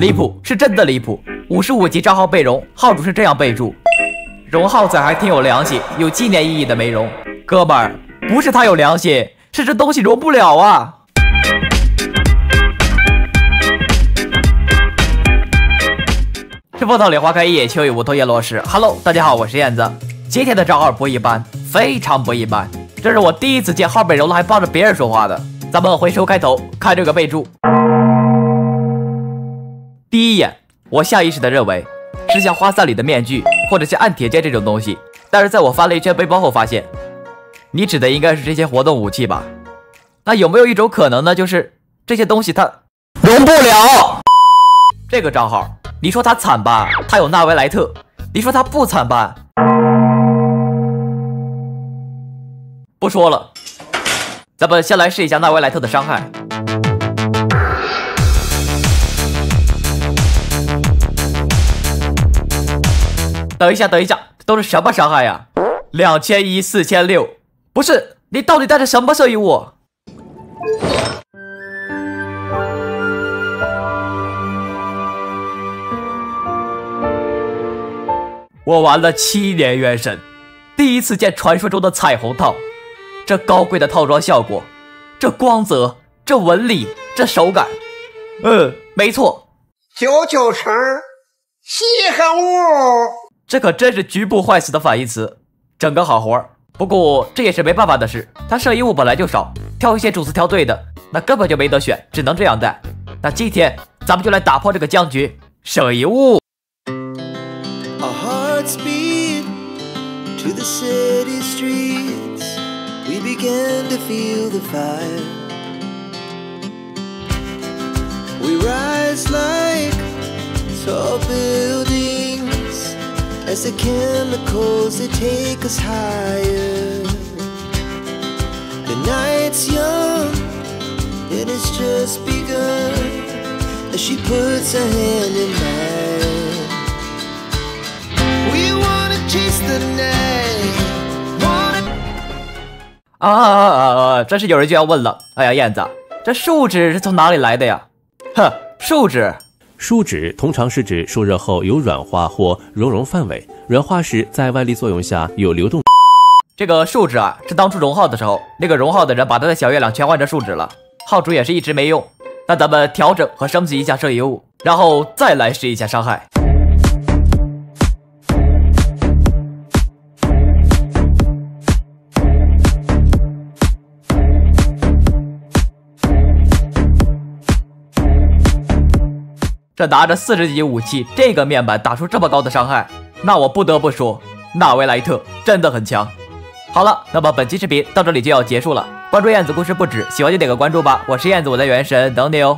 离谱，是真的离谱。五十五级账号被融，号主是这样备注：融号仔还挺有良心，有纪念意义的没融。哥们儿，不是他有良心，是这东西融不了啊。是风头里花开夜秋雨梧桐叶落时。Hello，大家好，我是燕子。今天的账号不一般，非常不一般。这是我第一次见号被融了还帮着别人说话的。咱们回收开头，看这个备注。第一眼，我下意识的认为是像花伞里的面具，或者像按铁剑这种东西。但是在我翻了一圈背包后，发现你指的应该是这些活动武器吧？那有没有一种可能呢？就是这些东西它融不了。这个账号。你说他惨吧，他有纳维莱特；你说他不惨吧，不说了。咱们先来试一下纳维莱特的伤害。等一下，等一下，都是什么伤害呀？两千一，四千六，不是？你到底带着什么圣遗物？我玩了七年原神，第一次见传说中的彩虹套，这高贵的套装效果，这光泽，这纹理，这手感，嗯，没错，九九成，稀罕物，这可真是局部坏死的反义词，整个好活儿。不过这也是没办法的事，他圣遗物本来就少，挑一些主次挑对的，那根本就没得选，只能这样带。那今天咱们就来打破这个僵局，圣遗物。We rise like as the chemicals they take us higher. The night's young and it's just begun as she puts a hand in mine. 啊啊啊啊！这时有人就要问了，哎呀，燕子，这树脂是从哪里来的呀？哼，树脂， 树脂通常是指受热后有软化或熔融范围，软化时在外力作用下有流动。这个树脂啊，是当初融号的时候，那个融号的人把他的小月亮全换成树脂了，号主也是一直没用。那咱们调整和升级一下摄影物，然后再来试一下伤害。这拿着四十级武器，这个面板打出这么高的伤害，那我不得不说，纳维莱特真的很强。好了，那么本期视频到这里就要结束了。关注燕子故事不止，喜欢就点个关注吧。我是燕子，我在原神等你哦。